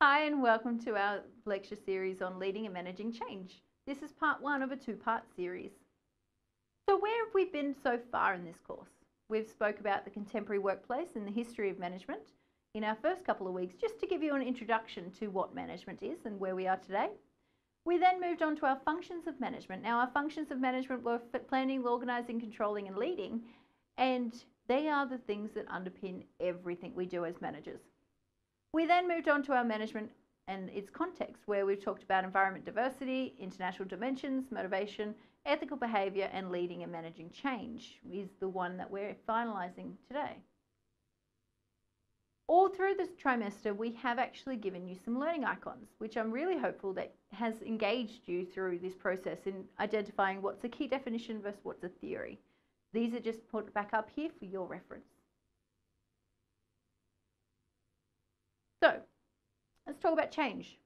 Hi, and welcome to our lecture series on leading and managing change. This is part one of a two-part series. So where have we been so far in this course? We've spoke about the contemporary workplace and the history of management in our first couple of weeks, just to give you an introduction to what management is and where we are today. We then moved on to our functions of management. Now our functions of management were planning, organising, controlling and leading, and they are the things that underpin everything we do as managers. We then moved on to our management and its context, where we've talked about environment diversity, international dimensions, motivation, ethical behaviour, and leading and managing change is the one that we're finalising today. All through this trimester, we have actually given you some learning icons, which I'm really hopeful that has engaged you through this process in identifying what's a key definition versus what's a theory. These are just put back up here for your reference. So, let's talk about change.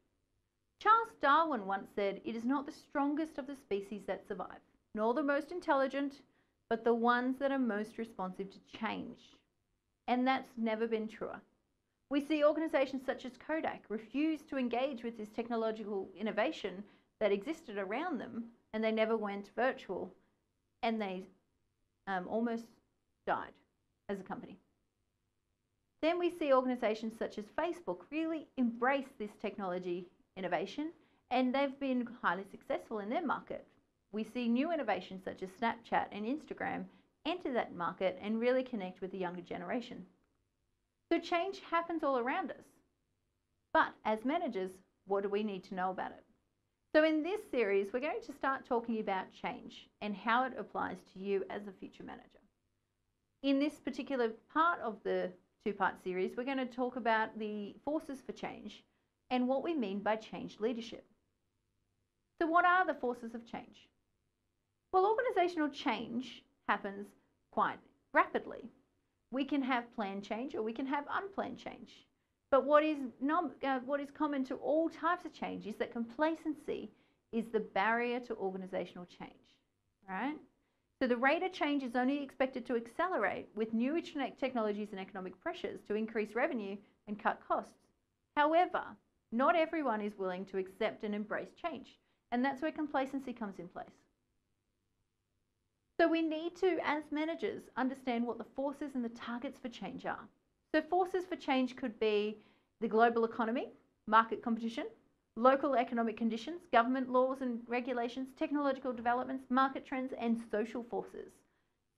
Charles Darwin once said, It is not the strongest of the species that survive, nor the most intelligent, but the ones that are most responsive to change. And that's never been truer. We see organisations such as Kodak refuse to engage with this technological innovation that existed around them, and they never went virtual, and they um, almost died as a company. Then we see organisations such as Facebook really embrace this technology innovation and they've been highly successful in their market. We see new innovations such as Snapchat and Instagram enter that market and really connect with the younger generation. So change happens all around us. But as managers, what do we need to know about it? So in this series, we're going to start talking about change and how it applies to you as a future manager. In this particular part of the two-part series, we're going to talk about the forces for change and what we mean by change leadership. So what are the forces of change? Well, organisational change happens quite rapidly. We can have planned change or we can have unplanned change. But what is, non, uh, what is common to all types of change is that complacency is the barrier to organisational change, right? So the rate of change is only expected to accelerate with new internet technologies and economic pressures to increase revenue and cut costs. However, not everyone is willing to accept and embrace change, and that's where complacency comes in place. So we need to, as managers, understand what the forces and the targets for change are. So forces for change could be the global economy, market competition, local economic conditions, government laws and regulations, technological developments, market trends, and social forces.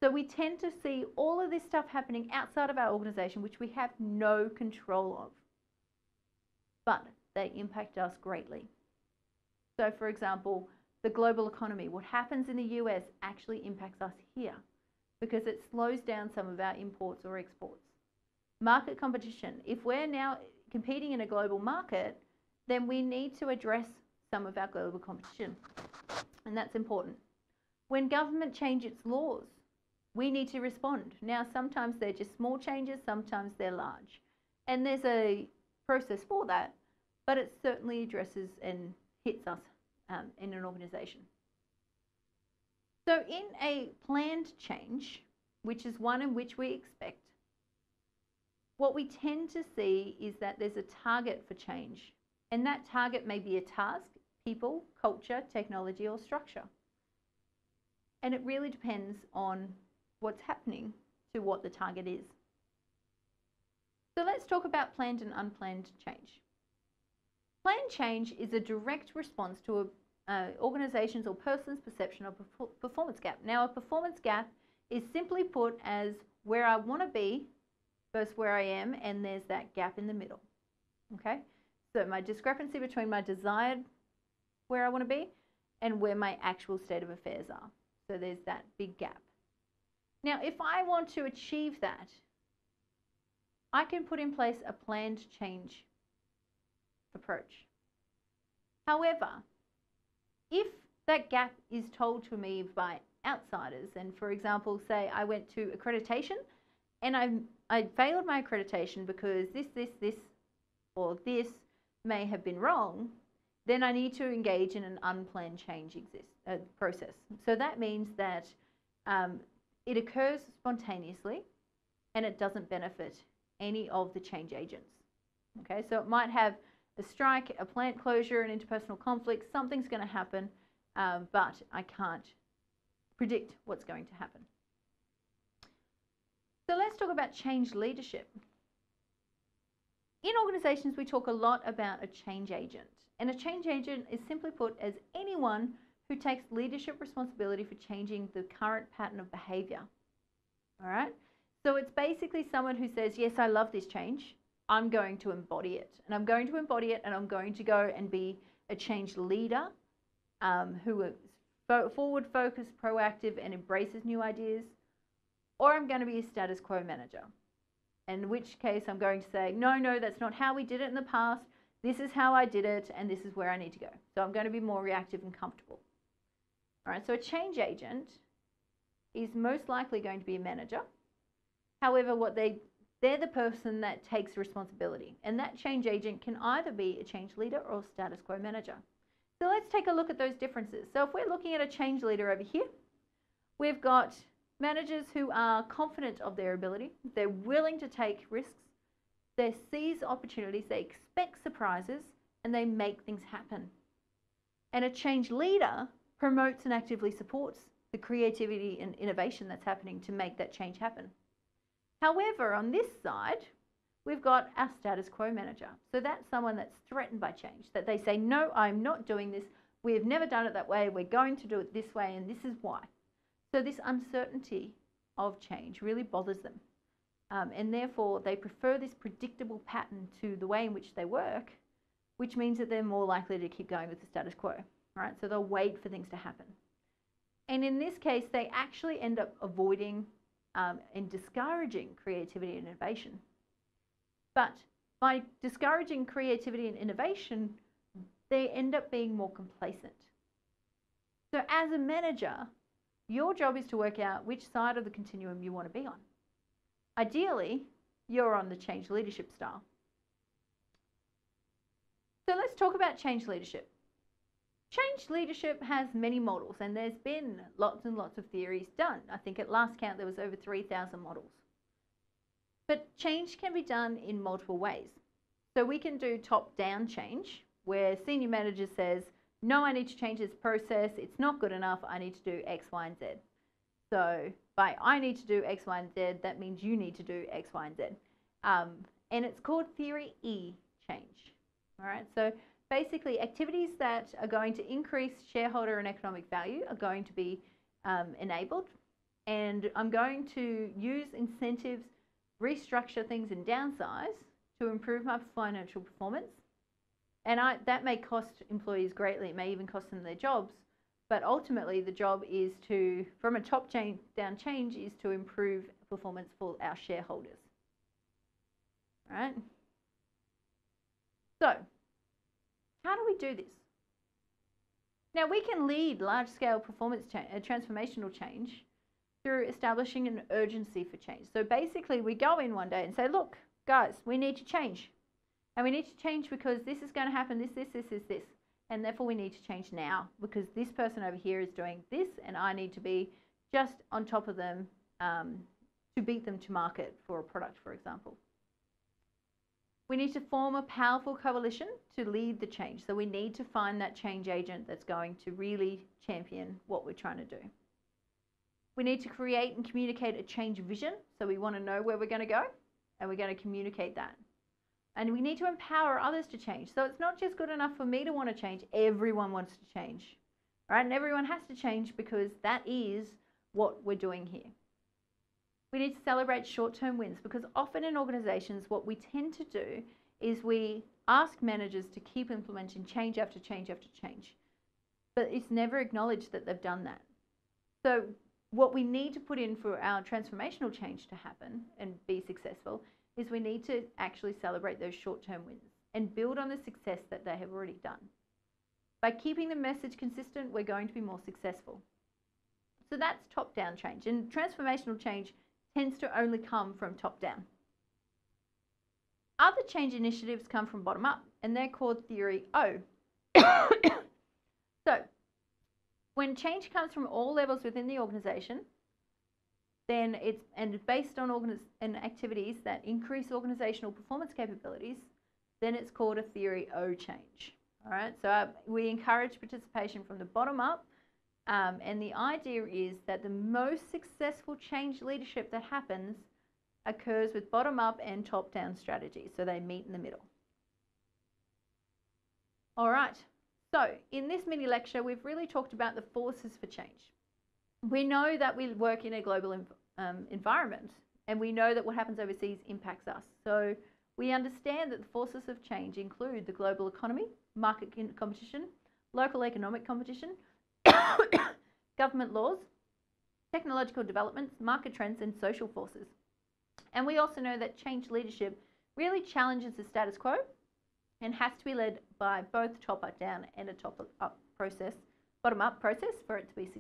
So we tend to see all of this stuff happening outside of our organisation, which we have no control of. But they impact us greatly. So, for example, the global economy, what happens in the US actually impacts us here because it slows down some of our imports or exports. Market competition, if we're now competing in a global market, then we need to address some of our global competition. And that's important. When government change its laws, we need to respond. Now, sometimes they're just small changes, sometimes they're large. And there's a process for that, but it certainly addresses and hits us um, in an organisation. So in a planned change, which is one in which we expect, what we tend to see is that there's a target for change and that target may be a task, people, culture, technology, or structure. And it really depends on what's happening to what the target is. So let's talk about planned and unplanned change. Planned change is a direct response to an organization's or person's perception of a performance gap. Now, a performance gap is simply put as where I want to be versus where I am, and there's that gap in the middle. Okay? So my discrepancy between my desired where I want to be and where my actual state of affairs are. So there's that big gap. Now, if I want to achieve that, I can put in place a planned change approach. However, if that gap is told to me by outsiders, and for example, say I went to accreditation and I, I failed my accreditation because this, this, this, or this may have been wrong, then I need to engage in an unplanned change exist, uh, process. So that means that um, it occurs spontaneously and it doesn't benefit any of the change agents. Okay, so it might have a strike, a plant closure, an interpersonal conflict, something's going to happen, um, but I can't predict what's going to happen. So let's talk about change leadership. In organizations, we talk a lot about a change agent. And a change agent is simply put as anyone who takes leadership responsibility for changing the current pattern of behavior. All right? So it's basically someone who says, Yes, I love this change. I'm going to embody it. And I'm going to embody it and I'm going to go and be a change leader um, who is forward focused, proactive, and embraces new ideas. Or I'm going to be a status quo manager. In which case, I'm going to say, No, no, that's not how we did it in the past. This is how I did it, and this is where I need to go. So I'm going to be more reactive and comfortable. All right, so a change agent is most likely going to be a manager. However, what they they're the person that takes responsibility, and that change agent can either be a change leader or a status quo manager. So let's take a look at those differences. So if we're looking at a change leader over here, we've got managers who are confident of their ability, they're willing to take risks, they seize opportunities, they expect surprises, and they make things happen. And a change leader promotes and actively supports the creativity and innovation that's happening to make that change happen. However, on this side, we've got our status quo manager. So that's someone that's threatened by change, that they say, no, I'm not doing this. We have never done it that way. We're going to do it this way, and this is why. So this uncertainty of change really bothers them. Um, and therefore, they prefer this predictable pattern to the way in which they work, which means that they're more likely to keep going with the status quo, right? So they'll wait for things to happen. And in this case, they actually end up avoiding um, and discouraging creativity and innovation. But by discouraging creativity and innovation, they end up being more complacent. So, as a manager, your job is to work out which side of the continuum you want to be on. Ideally, you're on the change leadership style. So let's talk about change leadership. Change leadership has many models, and there's been lots and lots of theories done. I think at last count there was over 3,000 models. But change can be done in multiple ways. So we can do top-down change, where senior manager says, no, I need to change this process. It's not good enough. I need to do X, Y, and Z. So by I need to do X, Y, and Z, that means you need to do X, Y, and Z. Um, and it's called Theory E change. All right, so basically activities that are going to increase shareholder and economic value are going to be um, enabled. And I'm going to use incentives, restructure things and downsize to improve my financial performance. And I, that may cost employees greatly. It may even cost them their jobs. But ultimately, the job is to, from a top chain, down change, is to improve performance for our shareholders. Right? So, how do we do this? Now, we can lead large scale performance cha- uh, transformational change through establishing an urgency for change. So basically, we go in one day and say, look, guys, we need to change. And we need to change because this is going to happen, this, this, this, this, this. And therefore, we need to change now because this person over here is doing this, and I need to be just on top of them um, to beat them to market for a product, for example. We need to form a powerful coalition to lead the change. So we need to find that change agent that's going to really champion what we're trying to do. We need to create and communicate a change vision. So we want to know where we're going to go and we're going to communicate that. And we need to empower others to change. So it's not just good enough for me to want to change, everyone wants to change. Right? And everyone has to change because that is what we're doing here. We need to celebrate short term wins because often in organizations, what we tend to do is we ask managers to keep implementing change after change after change, but it's never acknowledged that they've done that. So, what we need to put in for our transformational change to happen and be successful is we need to actually celebrate those short term wins and build on the success that they have already done. By keeping the message consistent, we're going to be more successful. So that's top down change. And transformational change tends to only come from top down. Other change initiatives come from bottom up, and they're called Theory O. so, when change comes from all levels within the organization, then it's and based on organiz- and activities that increase organizational performance capabilities, then it's called a theory O change. All right, so uh, we encourage participation from the bottom up, um, and the idea is that the most successful change leadership that happens occurs with bottom up and top down strategies, so they meet in the middle. All right, so in this mini lecture, we've really talked about the forces for change. We know that we work in a global um, environment, and we know that what happens overseas impacts us. So we understand that the forces of change include the global economy, market competition, local economic competition, government laws, technological developments, market trends, and social forces. And we also know that change leadership really challenges the status quo and has to be led by both top down and a top up process, bottom up process for it to be successful.